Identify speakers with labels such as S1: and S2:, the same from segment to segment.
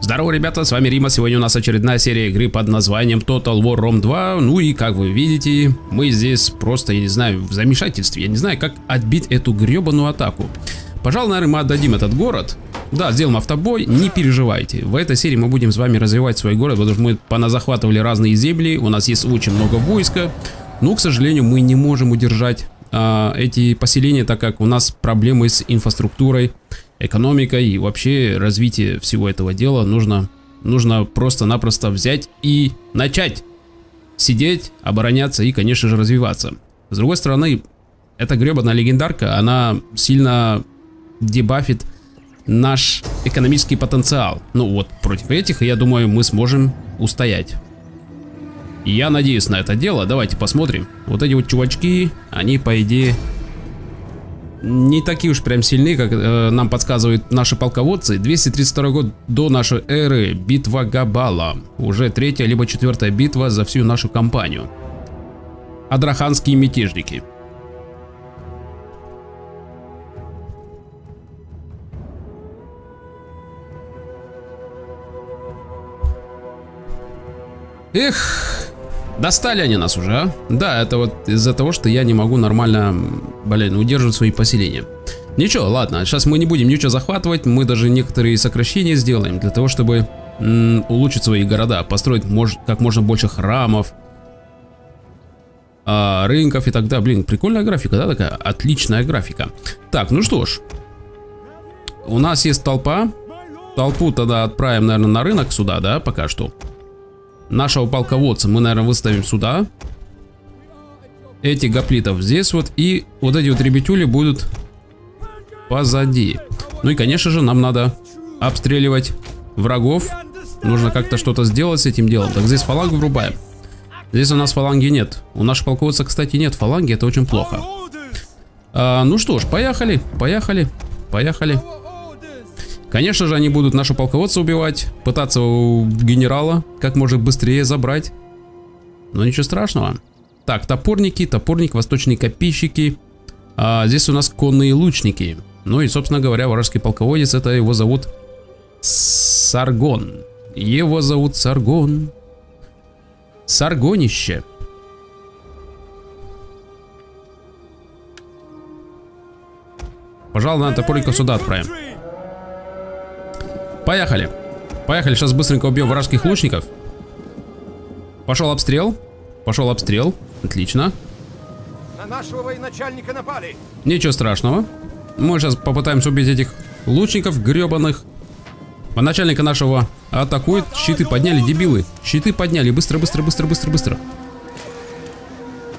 S1: Здорово, ребята, с вами Рима. Сегодня у нас очередная серия игры под названием Total War Rome 2. Ну и, как вы видите, мы здесь просто, я не знаю, в замешательстве. Я не знаю, как отбить эту гребаную атаку. Пожалуй, наверное, мы отдадим этот город. Да, сделаем автобой, не переживайте. В этой серии мы будем с вами развивать свой город, потому что мы поназахватывали разные земли, у нас есть очень много войска. Но, к сожалению, мы не можем удержать а, эти поселения, так как у нас проблемы с инфраструктурой экономикой и вообще развитие всего этого дела нужно, нужно просто-напросто взять и начать сидеть, обороняться и, конечно же, развиваться. С другой стороны, эта гребаная легендарка, она сильно дебафит наш экономический потенциал. Ну вот, против этих, я думаю, мы сможем устоять. Я надеюсь на это дело. Давайте посмотрим. Вот эти вот чувачки, они, по идее, не такие уж прям сильны, как э, нам подсказывают наши полководцы. 232 год до нашей эры, битва Габала. Уже третья либо четвертая битва за всю нашу кампанию. Адраханские мятежники. Эх, Достали они нас уже, а? Да, это вот из-за того, что я не могу нормально, блин, удерживать свои поселения. Ничего, ладно, сейчас мы не будем ничего захватывать, мы даже некоторые сокращения сделаем для того, чтобы улучшить свои города, построить мож как можно больше храмов, а, рынков и так далее. Блин, прикольная графика, да, такая? Отличная графика. Так, ну что ж, у нас есть толпа, толпу тогда отправим, наверное, на рынок сюда, да, пока что нашего полководца мы, наверное, выставим сюда. Эти гоплитов здесь вот. И вот эти вот ребятюли будут позади. Ну и, конечно же, нам надо обстреливать врагов. Нужно как-то что-то сделать с этим делом. Так, здесь фалангу врубаем. Здесь у нас фаланги нет. У нашего полководца, кстати, нет фаланги. Это очень плохо. А, ну что ж, поехали, поехали, поехали. Конечно же, они будут нашу полководца убивать, пытаться у генерала как можно быстрее забрать. Но ничего страшного. Так, топорники, топорник, восточные копейщики. А здесь у нас конные лучники. Ну и, собственно говоря, вражеский полководец, это его зовут Саргон. Его зовут Саргон. Саргонище. Пожалуй, на топорника сюда отправим. Поехали. Поехали, сейчас быстренько убьем вражеских лучников. Пошел обстрел. Пошел обстрел. Отлично.
S2: На нашего военачальника напали.
S1: Ничего страшного. Мы сейчас попытаемся убить этих лучников гребаных. А начальника нашего атакует. Щиты подняли, дебилы. Щиты подняли. Быстро, быстро, быстро, быстро, быстро.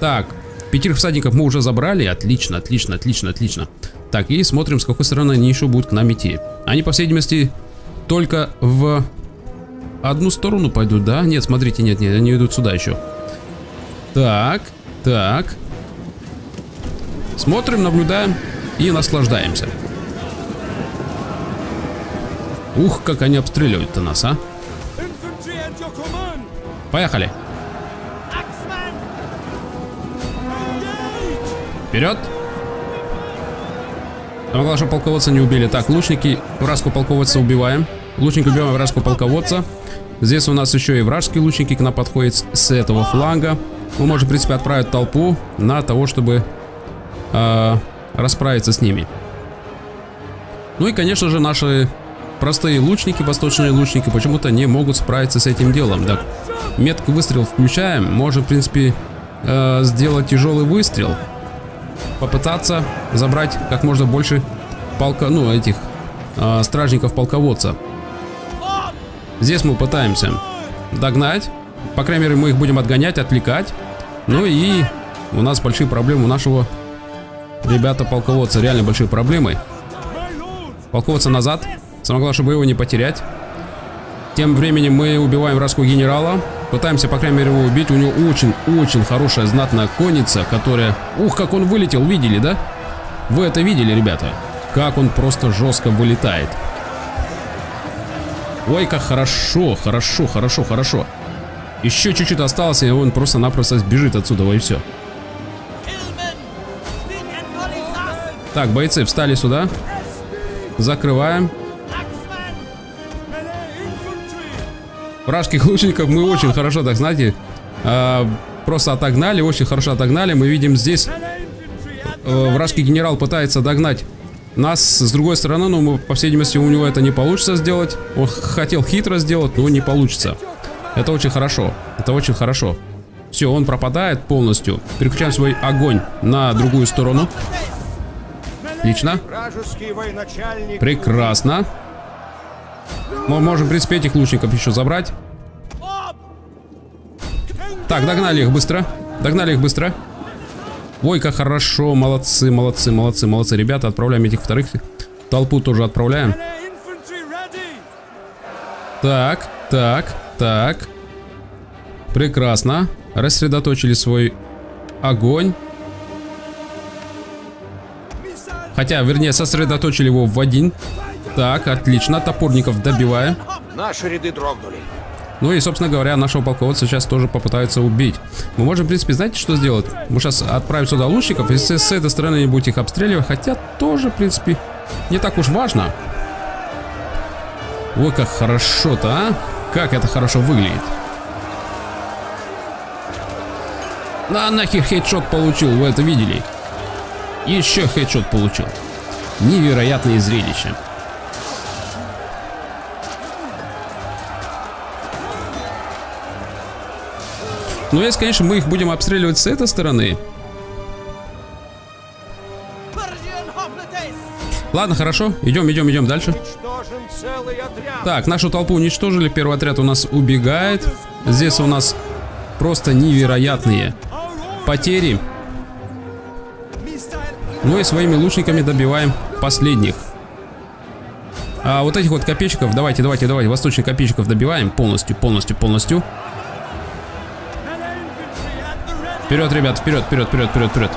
S1: Так, пятерых всадников мы уже забрали. Отлично, отлично, отлично, отлично. Так, и смотрим, с какой стороны они еще будут к нам идти. Они, по всей видимости, только в одну сторону пойдут, да? Нет, смотрите, нет, нет, они идут сюда еще. Так, так. Смотрим, наблюдаем и наслаждаемся. Ух, как они обстреливают-то нас, а. Поехали. Вперед. Главное, чтобы полководца не убили. Так, лучники вражеского полководца убиваем. Лучник убиваем вражеского полководца. Здесь у нас еще и вражеские лучники к нам подходят с этого фланга. Мы можем, в принципе, отправить толпу на того, чтобы э, расправиться с ними. Ну и, конечно же, наши простые лучники, восточные лучники, почему-то не могут справиться с этим делом. Так, меткий выстрел включаем. Можем, в принципе, э, сделать тяжелый выстрел попытаться забрать как можно больше полка, ну, этих э, стражников полководца. Здесь мы пытаемся догнать. По крайней мере, мы их будем отгонять, отвлекать. Ну и у нас большие проблемы у нашего ребята полководца. Реально большие проблемы. Полководца назад. Самое главное, чтобы его не потерять. Тем временем мы убиваем вражеского генерала. Пытаемся, по крайней мере, его убить. У него очень-очень хорошая знатная конница, которая... Ух, как он вылетел, видели, да? Вы это видели, ребята? Как он просто жестко вылетает. Ой, как хорошо, хорошо, хорошо, хорошо. Еще чуть-чуть осталось, и он просто-напросто сбежит отсюда, и все. Так, бойцы, встали сюда. Закрываем. Вражеских лучников мы очень хорошо, так знаете, э, просто отогнали, очень хорошо отогнали. Мы видим здесь э, вражеский генерал пытается догнать нас с другой стороны, но мы, по всей видимости у него это не получится сделать. Он хотел хитро сделать, но не получится. Это очень хорошо. Это очень хорошо. Все, он пропадает полностью. Переключаем свой огонь на другую сторону. Отлично. Прекрасно. Мы можем, в принципе, этих лучников еще забрать. Так, догнали их быстро. Догнали их быстро. Ой, как хорошо. Молодцы, молодцы, молодцы, молодцы. Ребята, отправляем этих вторых. Толпу тоже отправляем. Так, так, так. Прекрасно. Рассредоточили свой огонь. Хотя, вернее, сосредоточили его в один. Так, отлично. Топорников добиваем.
S2: Наши ряды дрогнули.
S1: Ну и, собственно говоря, нашего полководца сейчас тоже попытаются убить. Мы можем, в принципе, знаете, что сделать? Мы сейчас отправим сюда лучников, если с этой стороны не будете их обстреливать, хотя тоже, в принципе, не так уж важно. Ой, как хорошо-то, а? Как это хорошо выглядит. На нахер хедшот получил, вы это видели? Еще хедшот получил. Невероятное зрелище. Ну, если, конечно, мы их будем обстреливать с этой стороны. Ладно, хорошо. Идем, идем, идем дальше. Так, нашу толпу уничтожили. Первый отряд у нас убегает. Здесь у нас просто невероятные потери. Ну и своими лучниками добиваем последних. А вот этих вот копейщиков, давайте, давайте, давайте, восточных копейщиков добиваем полностью, полностью, полностью. Вперед, ребят, вперед, вперед, вперед, вперед, вперед.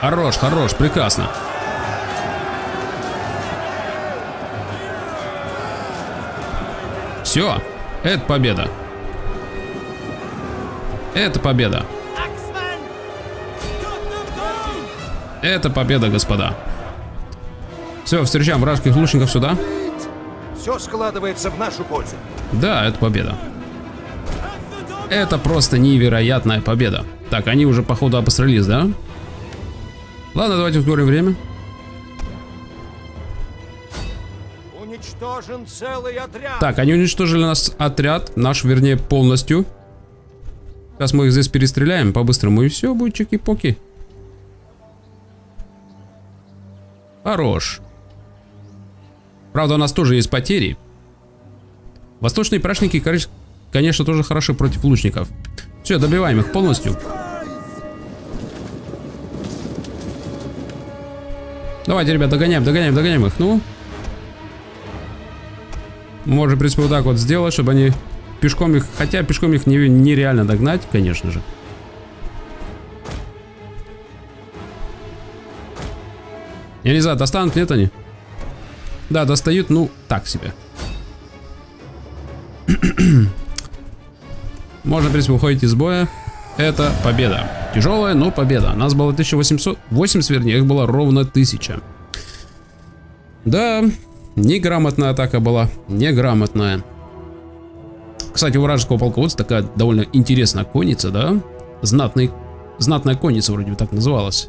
S1: Хорош, хорош, прекрасно. Все, это победа. Это победа. Это победа, господа. Все, встречаем вражеских лучников сюда.
S2: Все складывается в нашу пользу.
S1: Да, это победа. Это просто невероятная победа. Так, они уже походу обосрались, да? Ладно, давайте ускорим время.
S2: Уничтожен целый отряд.
S1: Так, они уничтожили нас отряд, наш, вернее, полностью. Сейчас мы их здесь перестреляем по-быстрому, и все, будет чики-поки. Хорош. Правда, у нас тоже есть потери. Восточные прачники, короче, конечно, тоже хороши против лучников. Все, добиваем их полностью. Давайте, ребят, догоняем, догоняем, догоняем их. Ну. Можем, в принципе, вот так вот сделать, чтобы они пешком их... Хотя пешком их не, нереально догнать, конечно же. Я не знаю, достанут, нет они? Да, достают, ну, так себе. Можно, в принципе, уходить из боя. Это победа. Тяжелая, но победа. Нас было 1800... 80, вернее, их было ровно 1000. Да, неграмотная атака была. Неграмотная. Кстати, у вражеского полководца такая довольно интересная конница, да? Знатный, знатная конница вроде бы так называлась.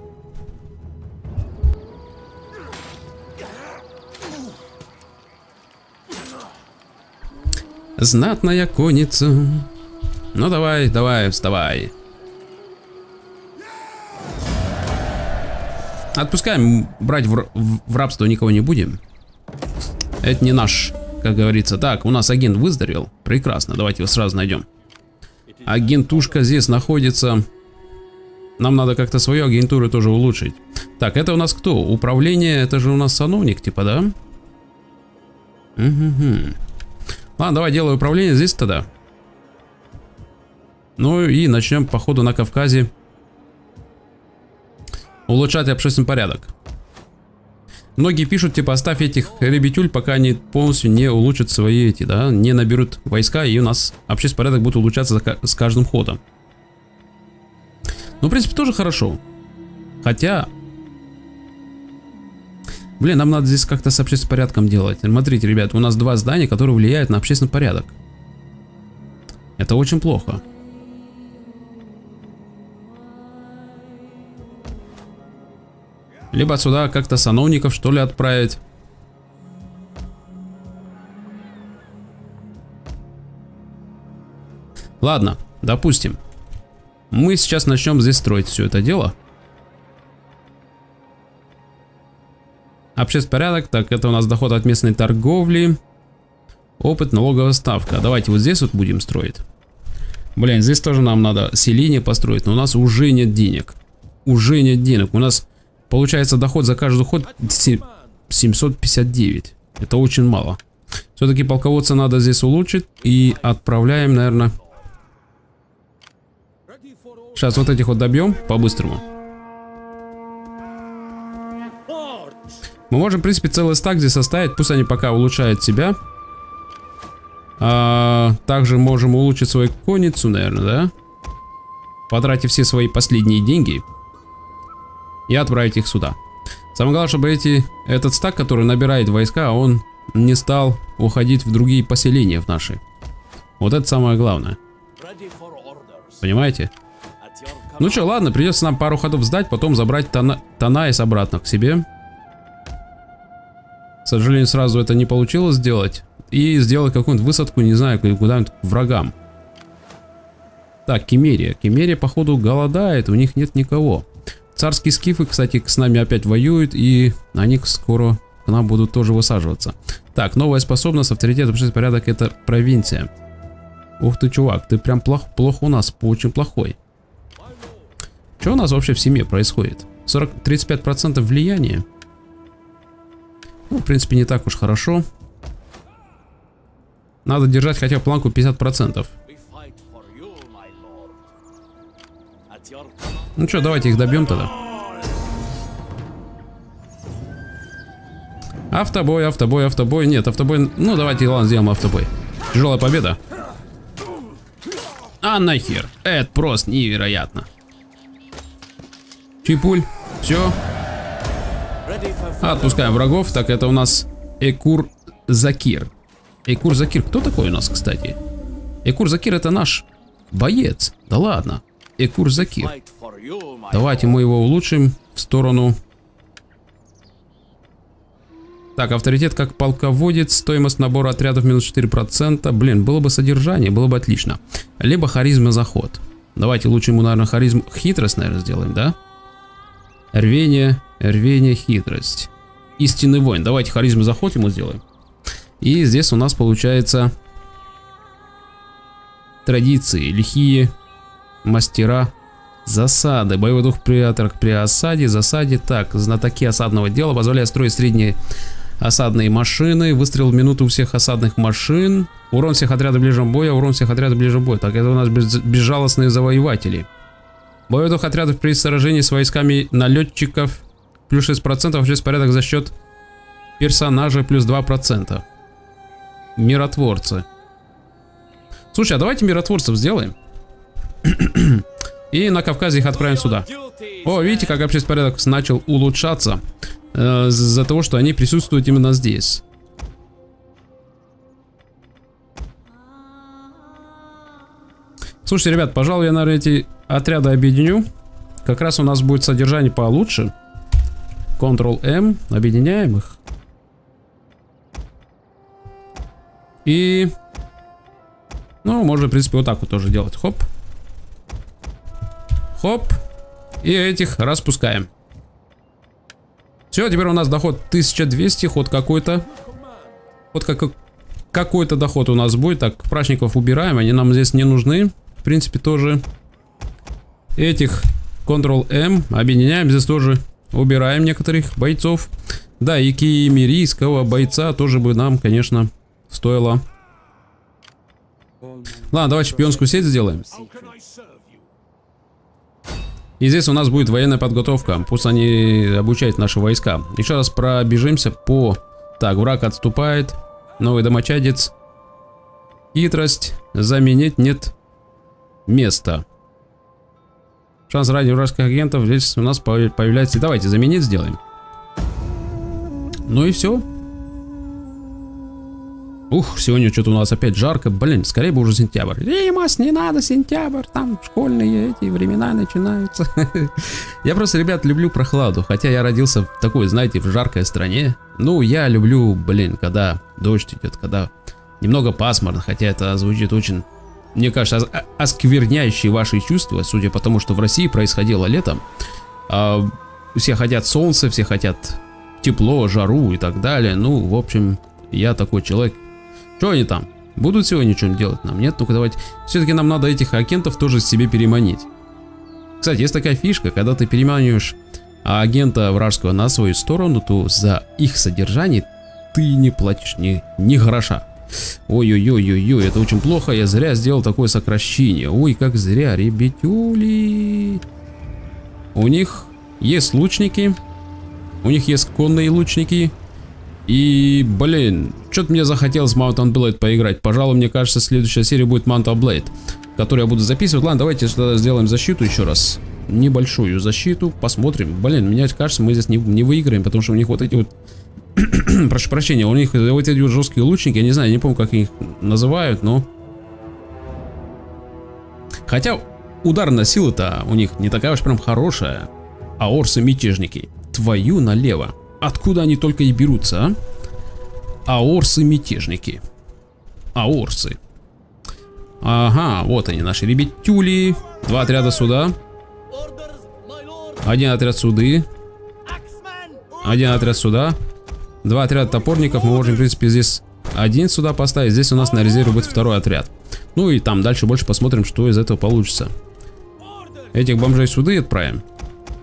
S1: Знатная конница. Ну давай, давай, вставай. Отпускаем, брать в, в, в рабство никого не будем. Это не наш, как говорится. Так, у нас агент выздоровел. Прекрасно, давайте его сразу найдем. Агентушка здесь находится. Нам надо как-то свою агентуру тоже улучшить. Так, это у нас кто? Управление, это же у нас сановник, типа, да? Угу. Ладно, давай делаю управление здесь тогда. Ну и начнем походу на Кавказе улучшать общественный порядок. Многие пишут, типа, оставь этих ребятюль, пока они полностью не улучшат свои эти, да, не наберут войска, и у нас общественный порядок будет улучшаться с каждым ходом. Ну, в принципе, тоже хорошо. Хотя... Блин, нам надо здесь как-то с общественным порядком делать. Смотрите, ребят, у нас два здания, которые влияют на общественный порядок. Это очень плохо. Либо сюда как-то сановников, что ли, отправить. Ладно, допустим. Мы сейчас начнем здесь строить все это дело. Общественный порядок, так, это у нас доход от местной торговли. Опыт, налоговая ставка. Давайте вот здесь вот будем строить. Блин, здесь тоже нам надо селение построить, но у нас уже нет денег. Уже нет денег. У нас получается доход за каждый ход 759. Это очень мало. Все-таки полководца надо здесь улучшить и отправляем, наверное... Сейчас вот этих вот добьем по-быстрому. Мы можем, в принципе, целый стак здесь оставить, пусть они пока улучшают себя. А, также можем улучшить свою конницу, наверное, да? Потратив все свои последние деньги. И отправить их сюда. Самое главное, чтобы эти, этот стак, который набирает войска, он не стал уходить в другие поселения в наши. Вот это самое главное. Понимаете? Ну что, ладно, придется нам пару ходов сдать, потом забрать Тана Танайс обратно к себе. К сожалению, сразу это не получилось сделать и сделать какую-нибудь высадку, не знаю, куда-нибудь врагам. Так, Кемерия. Кемерия, походу, голодает, у них нет никого. Царские скифы, кстати, с нами опять воюют, и они скоро к нам будут тоже высаживаться. Так, новая способность, авторитет, общественный порядок, это провинция. Ух ты, чувак, ты прям плох, плохо у нас, очень плохой. Что у нас вообще в семье происходит? 40, 35% влияния? Ну, в принципе, не так уж хорошо. Надо держать хотя бы планку 50%. Ну что, давайте их добьем тогда. Автобой, автобой, автобой. Нет, автобой... Ну, давайте, ладно, сделаем автобой. Тяжелая победа. А нахер. Это просто невероятно. Чипуль. Все. Отпускаем врагов. Так, это у нас Экур Закир. Экур Закир, кто такой у нас, кстати? Экур Закир это наш боец. Да ладно. Экур Закир. Давайте мы его улучшим в сторону... Так, авторитет как полководец, стоимость набора отрядов минус 4%. Блин, было бы содержание, было бы отлично. Либо харизма заход. Давайте лучше ему, наверное, харизм... Хитрость, наверное, сделаем, да? Рвение, рвение, хитрость. Истинный воин. Давайте харизма заход ему сделаем. И здесь у нас получается традиции, лихие мастера засады. Боевой дух при, при осаде, засаде. Так, знатоки осадного дела позволяют строить средние осадные машины. Выстрел в минуту у всех осадных машин. Урон всех отрядов ближнего боя, урон всех отрядов ближнего боя. Так, это у нас без, безжалостные завоеватели. Боевой дух отрядов при сражении с войсками налетчиков плюс 6%, вообще порядок за счет персонажа плюс 2%. Миротворцы. Слушай, а давайте миротворцев сделаем. И на Кавказе их отправим сюда. О, видите, как общественный порядок начал улучшаться. Э, Из-за того, что они присутствуют именно здесь. Слушайте, ребят, пожалуй, я, наверное, эти отряды объединю. Как раз у нас будет содержание получше. Ctrl-M, объединяем их. И... Ну, можно, в принципе, вот так вот тоже делать. Хоп. Хоп. И этих распускаем. Все, теперь у нас доход 1200, ход какой-то. Вот как какой-то доход у нас будет. Так, прачников убираем, они нам здесь не нужны. В принципе, тоже. Этих Ctrl-M объединяем, здесь тоже убираем некоторых бойцов. Да, и кемерийского бойца тоже бы нам, конечно, стоило. Ладно, давай шпионскую сеть сделаем. И здесь у нас будет военная подготовка. Пусть они обучают наши войска. Еще раз пробежимся по... Так, враг отступает. Новый домочадец. Хитрость. Заменить нет места. Шанс ради вражеских агентов здесь у нас появляется. Давайте заменить сделаем. Ну и все. Ух, сегодня что-то у нас опять жарко. Блин, скорее бы уже сентябрь. Римас, не надо сентябрь, там школьные эти времена начинаются. я просто, ребят, люблю прохладу. Хотя я родился в такой, знаете, в жаркой стране. Ну, я люблю, блин, когда дождь идет, когда немного пасмурно. Хотя это звучит очень, мне кажется, оскверняющие ваши чувства. Судя по тому, что в России происходило летом. А, все хотят солнца, все хотят тепло, жару и так далее. Ну, в общем, я такой человек, что они там? Будут сегодня что-нибудь делать нам? Нет? Ну-ка давайте. Все-таки нам надо этих агентов тоже себе переманить. Кстати, есть такая фишка, когда ты переманиваешь агента вражеского на свою сторону, то за их содержание ты не платишь ни, ни гроша. Ой-ой-ой-ой-ой, это очень плохо, я зря сделал такое сокращение. Ой, как зря, ребятюли. У них есть лучники, у них есть конные лучники, и, блин, что-то мне захотелось Mountain Blade поиграть. Пожалуй, мне кажется, следующая серия будет Mountain Blade, которую я буду записывать. Ладно, давайте сделаем защиту еще раз. Небольшую защиту. Посмотрим. Блин, мне кажется, мы здесь не, не выиграем, потому что у них вот эти вот... Прошу прощения, у них вот эти вот жесткие лучники, я не знаю, не помню, как их называют, но... Хотя ударная сила-то у них не такая уж прям хорошая. А орсы-мятежники. Твою налево. Откуда они только и берутся, а? Аорсы-мятежники. Аорсы. Ага, вот они, наши ребятюли. Два отряда сюда. Один отряд суды. Один отряд сюда. Два отряда топорников. Мы можем, в принципе, здесь один сюда поставить. Здесь у нас на резерве будет второй отряд. Ну и там дальше больше посмотрим, что из этого получится. Этих бомжей суды отправим.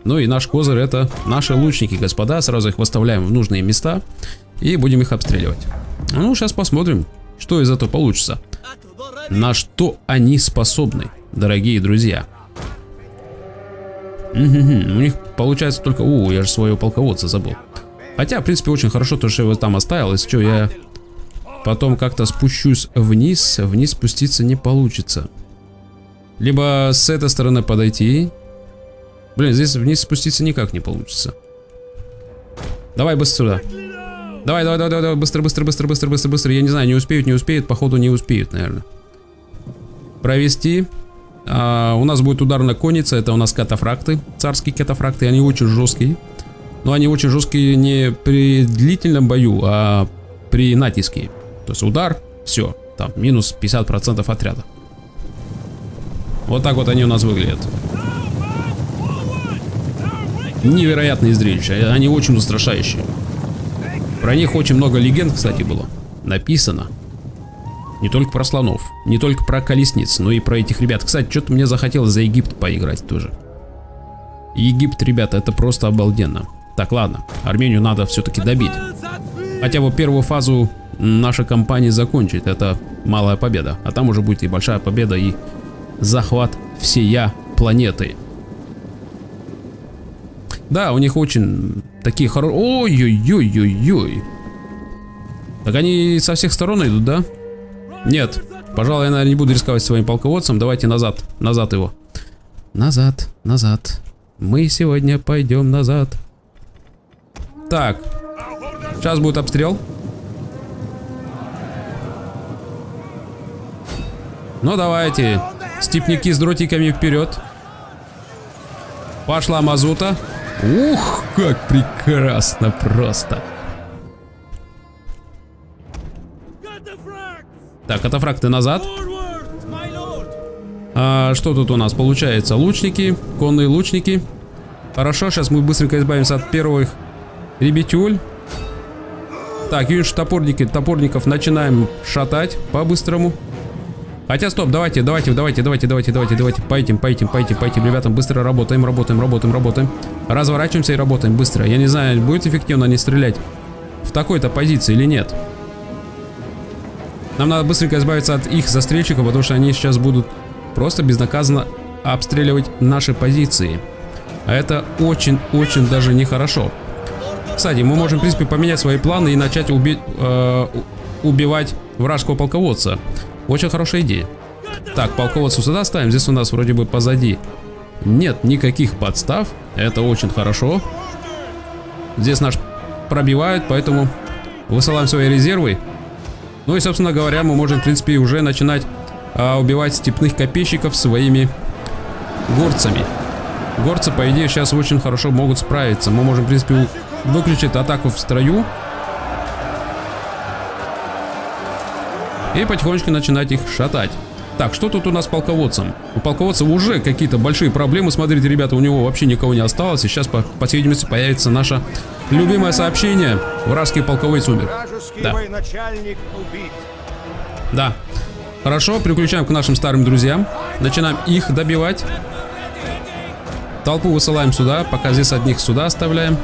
S1: Ну и наш козырь это наши лучники, господа. Сразу их выставляем в нужные места и будем их обстреливать. Ну, сейчас посмотрим, что из этого получится. На что они способны, дорогие друзья. У них получается только... О, я же своего полководца забыл. Хотя, в принципе, очень хорошо то, что я его там оставил. Если что, я потом как-то спущусь вниз. Вниз спуститься не получится. Либо с этой стороны подойти Блин, здесь вниз спуститься никак не получится. Давай быстро сюда. Давай, давай, давай, давай, быстро, быстро, быстро, быстро, быстро, быстро. Я не знаю, не успеют, не успеют, походу не успеют, наверное. Провести. А, у нас будет ударная конница, это у нас катафракты, царские катафракты, они очень жесткие. Но они очень жесткие не при длительном бою, а при натиске. То есть удар, все, там минус 50% отряда. Вот так вот они у нас выглядят невероятные зрелища, они очень устрашающие. Про них очень много легенд, кстати, было написано. Не только про слонов, не только про колесниц, но и про этих ребят. Кстати, что-то мне захотелось за Египет поиграть тоже. Египет, ребята, это просто обалденно. Так, ладно, Армению надо все-таки добить. Хотя бы первую фазу наша компания закончит, это малая победа. А там уже будет и большая победа, и захват всея планеты. Да, у них очень такие хорошие... Ой-ой-ой-ой-ой. Так они со всех сторон идут, да? Нет. Пожалуй, я, наверное, не буду рисковать своим полководцем. Давайте назад. Назад его. Назад, назад. Мы сегодня пойдем назад. Так. Сейчас будет обстрел. Ну давайте. Степники с дротиками вперед. Пошла мазута. Ух, как прекрасно просто. Так, катафракты назад. А, что тут у нас получается? Лучники, конные лучники. Хорошо, сейчас мы быстренько избавимся от первых ребятюль. Так, юниш топорники, топорников начинаем шатать по-быстрому. Хотя, стоп, давайте, давайте, давайте, давайте, давайте, давайте, давайте, пойдем, пойдем, пойдем, пойдем, ребятам, быстро работаем, работаем, работаем, работаем. Разворачиваемся и работаем быстро. Я не знаю, будет эффективно не стрелять в такой-то позиции или нет. Нам надо быстренько избавиться от их застрельщиков, потому что они сейчас будут просто безнаказанно обстреливать наши позиции. А это очень-очень даже нехорошо. Кстати, мы можем, в принципе, поменять свои планы и начать уби э, убивать вражеского полководца. Очень хорошая идея. Так, полководцу сюда ставим. Здесь у нас вроде бы позади нет никаких подстав. Это очень хорошо. Здесь наш пробивают, поэтому высылаем свои резервы. Ну и, собственно говоря, мы можем, в принципе, уже начинать а, убивать степных копейщиков своими горцами. Горцы, по идее, сейчас очень хорошо могут справиться. Мы можем, в принципе, выключить атаку в строю. И потихонечку начинать их шатать. Так, что тут у нас с полководцем? У полководца уже какие-то большие проблемы. Смотрите, ребята, у него вообще никого не осталось. И сейчас, по, по всей видимости, появится наше любимое сообщение. Вражеский полководец умер.
S2: Да. военачальник убит.
S1: Да. Хорошо, переключаем к нашим старым друзьям. Начинаем их добивать. Толпу высылаем сюда, пока здесь одних сюда оставляем.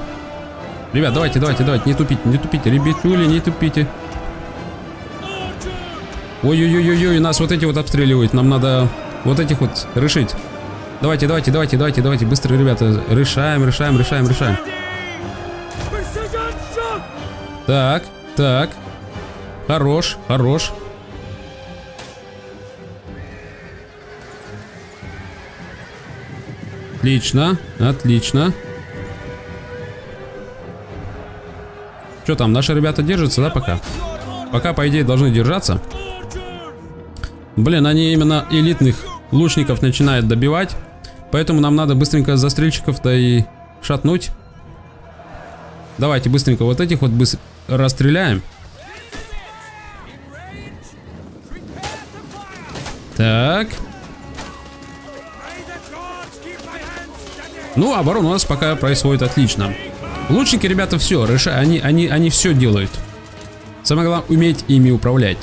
S1: Ребят, давайте, давайте, давайте, не тупите, не тупите, ребятули, не тупите. Ой-ой-ой-ой, нас вот эти вот обстреливают. Нам надо вот этих вот решить. Давайте, давайте, давайте, давайте, давайте, быстро, ребята. Решаем, решаем, решаем, решаем. Так, так. Хорош, хорош. Отлично, отлично. Что там, наши ребята держатся, да, пока? Пока, по идее, должны держаться. Блин, они именно элитных лучников начинают добивать. Поэтому нам надо быстренько застрельщиков-то и шатнуть. Давайте быстренько вот этих вот быстро расстреляем. Так. Ну, оборона у нас пока происходит отлично. Лучники, ребята, все, решают, они, они, они все делают. Самое главное, уметь ими управлять.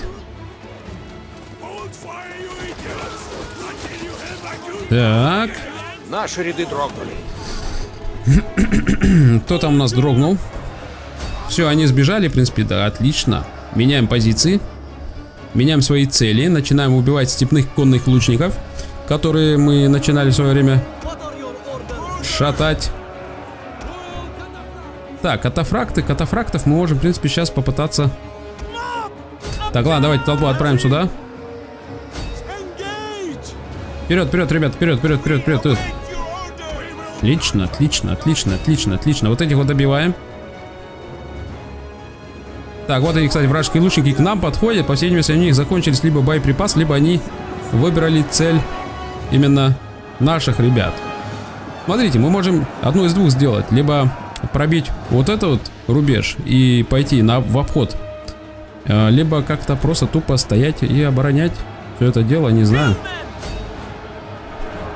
S1: Так.
S2: Наши ряды дрогнули.
S1: Кто там у нас дрогнул? Все, они сбежали, в принципе, да, отлично. Меняем позиции. Меняем свои цели. Начинаем убивать степных конных лучников, которые мы начинали в свое время шатать. Так, катафракты. Катафрактов мы можем, в принципе, сейчас попытаться... Так, ладно, давайте толпу отправим сюда. Вперед, вперед, ребят, вперед, вперед, вперед, вперед. Отлично, отлично, отлично, отлично, отлично. Вот этих вот добиваем. Так, вот они, кстати, вражеские лучники к нам подходят. По всей видимости, у них закончились либо боеприпас, либо они выбрали цель именно наших ребят. Смотрите, мы можем одну из двух сделать. Либо пробить вот этот вот рубеж и пойти на, в обход. Э, либо как-то просто тупо стоять и оборонять все это дело, не знаю.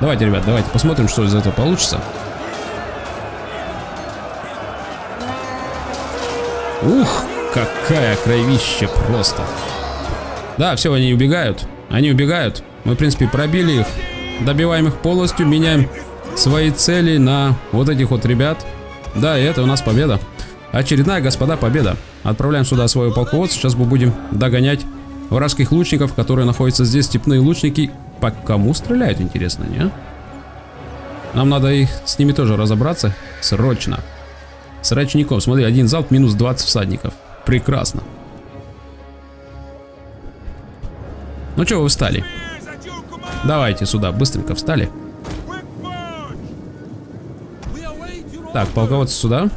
S1: Давайте, ребят, давайте посмотрим, что из этого получится. Ух, какая кровища просто. Да, все, они убегают. Они убегают. Мы, в принципе, пробили их. Добиваем их полностью, меняем свои цели на вот этих вот ребят. Да, и это у нас победа. Очередная, господа, победа. Отправляем сюда свою полководца. Сейчас мы будем догонять вражеских лучников, которые находятся здесь. Степные лучники по кому стреляют, интересно, не? Нам надо их с ними тоже разобраться. Срочно. С рачником. Смотри, один залп, минус 20 всадников. Прекрасно. Ну что вы встали? Давайте сюда, быстренько встали. Так, полководцы сюда.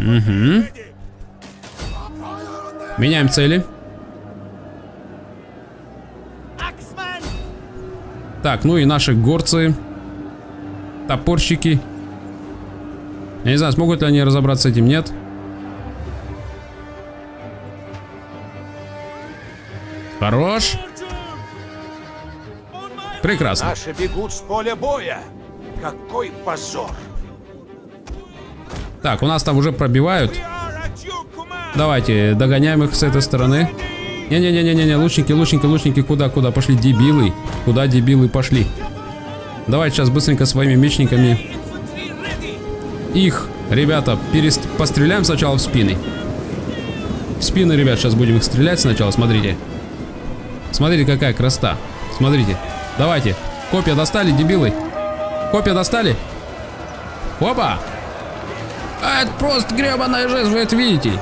S1: Угу. Меняем цели. Так, ну и наши горцы. Топорщики. Я не знаю, смогут ли они разобраться с этим, нет. Хорош. Прекрасно.
S2: Наши бегут с поля боя. Какой позор.
S1: Так, у нас там уже пробивают. Давайте, догоняем их с этой стороны. Не-не-не-не-не, лучники, лучники, лучники, куда, куда пошли? Дебилы. Куда дебилы пошли? Давайте сейчас быстренько своими мечниками их, ребята, перест... постреляем сначала в спины. В спины, ребят, сейчас будем их стрелять сначала, смотрите. Смотрите, какая красота. Смотрите. Давайте. Копья достали, дебилы? Копья достали? Опа! А это просто гребаная жесть, вы это видите?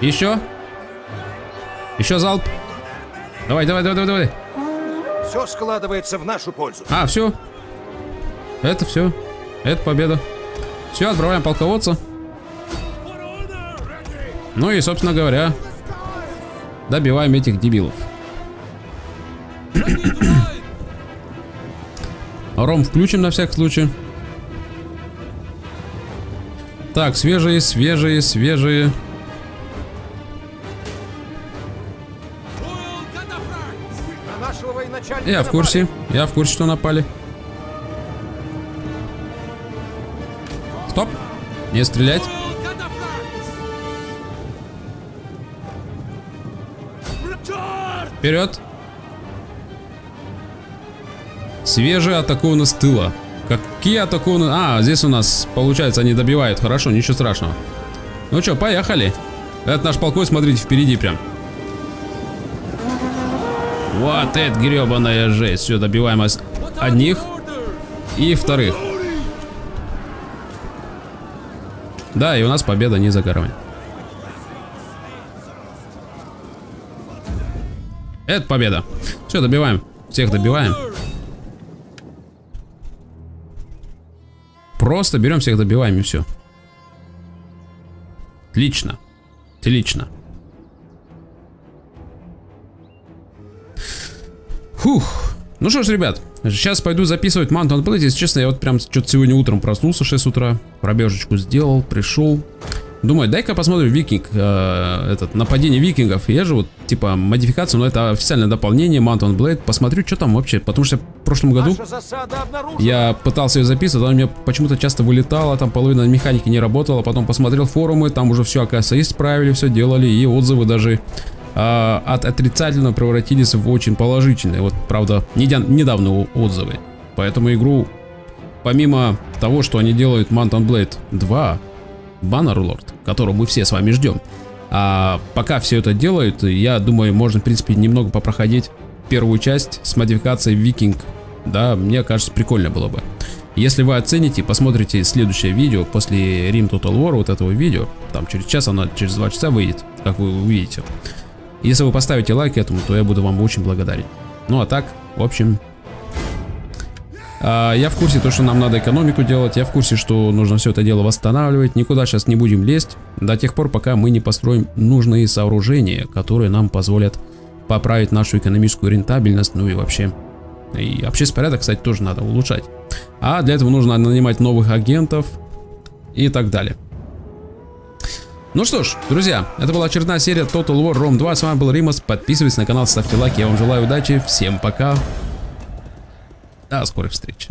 S1: Еще? Еще залп. Давай, давай, давай, давай, давай.
S2: Все складывается в нашу пользу.
S1: А, все. Это все. Это победа. Все, отправляем полководца. Ну и, собственно говоря, добиваем этих дебилов. Ром включим на всякий случай. Так, свежие, свежие, свежие. Я в курсе. Я в курсе, что напали. Стоп. Не стрелять. Вперед. Свежие атакованы с тыла. Какие атакованы... А, здесь у нас, получается, они добивают. Хорошо, ничего страшного. Ну что, поехали. Это наш полкой, смотрите, впереди прям. Вот это гребаная жесть. Все, добиваем одних и вторых. Да, и у нас победа не за горами. Это победа. Все, добиваем. Всех добиваем. Просто берем всех добиваем и все. Отлично. Отлично. Фух. Ну что ж, ребят, сейчас пойду записывать Mountain Blade. Если честно, я вот прям что-то сегодня утром проснулся 6 утра, пробежечку сделал, пришел. Думаю, дай-ка посмотрим Викинг, э, этот, нападение викингов. Я же вот, типа, модификация, но это официальное дополнение Mountain Blade. Посмотрю, что там вообще, потому что в прошлом году я пытался ее записывать, она у меня почему-то часто вылетала, там половина механики не работала, потом посмотрел форумы, там уже все, оказывается, исправили, все делали, и отзывы даже а, от отрицательного превратились в очень положительные. Вот, правда, недавно отзывы. Поэтому игру, помимо того, что они делают Mountain Blade 2, Bannerlord, которого мы все с вами ждем, а пока все это делают, я думаю, можно, в принципе, немного попроходить первую часть с модификацией Викинг. Да, мне кажется, прикольно было бы. Если вы оцените, посмотрите следующее видео после Rim Total War, вот этого видео, там через час, она через два часа выйдет, как вы увидите. Если вы поставите лайк этому, то я буду вам очень благодарен. Ну а так, в общем, а, я в курсе то, что нам надо экономику делать, я в курсе, что нужно все это дело восстанавливать, никуда сейчас не будем лезть, до тех пор, пока мы не построим нужные сооружения, которые нам позволят поправить нашу экономическую рентабельность, ну и вообще, и общественный порядок, кстати, тоже надо улучшать. А для этого нужно нанимать новых агентов и так далее. Ну что ж, друзья, это была очередная серия Total War Rome 2. С вами был Римас. Подписывайтесь на канал, ставьте лайки. Я вам желаю удачи. Всем пока. До скорых встреч.